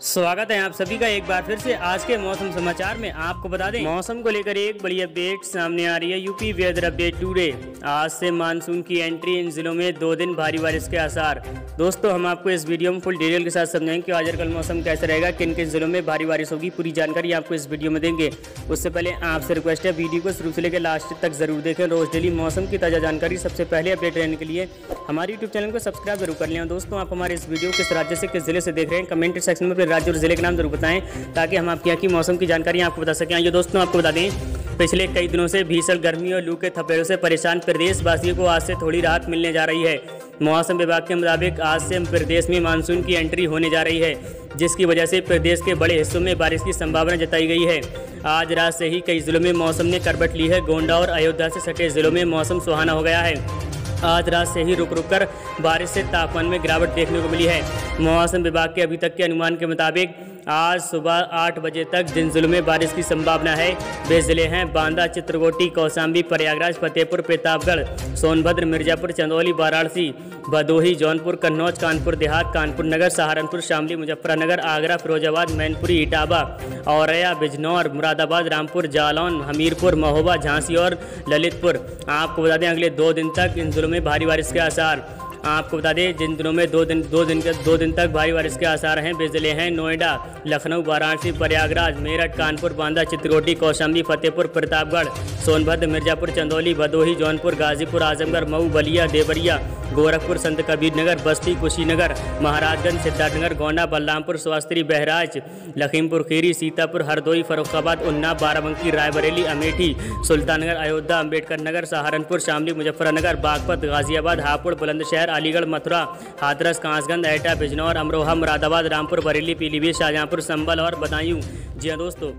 स्वागत है आप सभी का एक बार फिर से आज के मौसम समाचार में आपको बता दें। मौसम को लेकर एक बड़ी अपडेट सामने आ रही है, यूपी वेदर अपडेट टुडे आज से मानसून की एंट्री इन जिलों में दो दिन भारी बारिश के आसार। दोस्तों, हम आपको इस वीडियो में फुल डिटेल के साथ समझाएँगे कि आज कल मौसम कैसे रहेगा, किन किन जिलों में भारी बारिश होगी। पूरी जानकारी आपको इस वीडियो में देंगे। उससे पहले आपसे रिक्वेस्ट है वीडियो को शुरू से लेकर लास्ट तक ज़रूर देखें। रोज डेली मौसम की ताज़ा जानकारी सबसे पहले अपडेट रहने के लिए हमारे यूट्यूब चैनल को सब्सक्राइब ज़रूर कर लें। दोस्तों, आप हमारे इस वीडियो किस राज्य से, किस ज़िले से देख रहे हैं कमेंट सेक्शन में अपने राज्य और ज़िले के नाम ज़रूर बताएँ, ताकि हम आपके यहाँ की मौसम की जानकारी आपको बता सकें। ये दोस्तों, आपको बता दें पिछले कई दिनों से भीषण गर्मी और लू के थपेड़ों से परेशान प्रदेशवासियों को आज से थोड़ी राहत मिलने जा रही है। मौसम विभाग के मुताबिक आज से प्रदेश में मानसून की एंट्री होने जा रही है, जिसकी वजह से प्रदेश के बड़े हिस्सों में बारिश की संभावना जताई गई है। आज रात से ही कई जिलों में मौसम ने करबट ली है। गोंडा और अयोध्या से सटे जिलों में मौसम सुहाना हो गया है। आज रात से ही रुक रुक कर बारिश से तापमान में गिरावट देखने को मिली है। मौसम विभाग के अभी तक के अनुमान के मुताबिक आज सुबह आठ बजे तक जिन जिलों में बारिश की संभावना है, वे ज़िले हैं बांदा चित्रकोटी कौशाम्बी, प्रयागराज, फतेहपुर, प्रतापगढ़, सोनभद्र, मिर्जापुर, चंदौली, वाराणसी, भदोही, जौनपुर, कन्नौज, कानपुर, देहात, कानपुर नगर, सहारनपुर, शामली, मुजफ्फरनगर, आगरा, फिरोजाबाद, मैनपुरी, इटावा, औरैया, बिजनौर, मुरादाबाद, रामपुर, जालौन, हमीरपुर, महोबा, झांसी और ललितपुर। आपको बता दें, अगले दो दिन तक इन जिलों में भारी बारिश के आसार। आपको बता दें, जिन दिनों में दो दिन दो दिन के, दो दिन तक भारी बारिश के आसार हैं वे ज़िले हैं, नोएडा, लखनऊ, वाराणसी, प्रयागराज, मेरठ, कानपुर, बांदा, चित्रकोटी, कौशाम्बी, फतेहपुर, प्रतापगढ़, सोनभद्र, मिर्जापुर, चंदौली, भदोही, जौनपुर, गाजीपुर, आजमगढ़, मऊ, बलिया, देवरिया गोरखपुर संत कबीर नगर बस्ती कुशीनगर, महाराजगंज, सिद्धार्थनगर, गोंडा, बलरामपुर स्वास्त्री बहराज लखीमपुर, खीरी, सीतापुर, हरदोई फरुखाबाद उन्नाव बाराबंकी, रायबरेली, अमेठी सुल्तानगर अयोध्या अंबेडकर नगर, सहारनपुर, शामली, मुजफ्फरनगर, बागपत, गाजियाबाद, हापुड़, बुलंदशहर, अलीगढ़, मथुरा, हाथरस, कांसगंज, एटा, बिजनौर, अमरोहा, मुरादाबाद, रामपुर, बरेली, पीलीभीत, शाहजहाँपुर, संबल और बदायूं। जी हाँ दोस्तों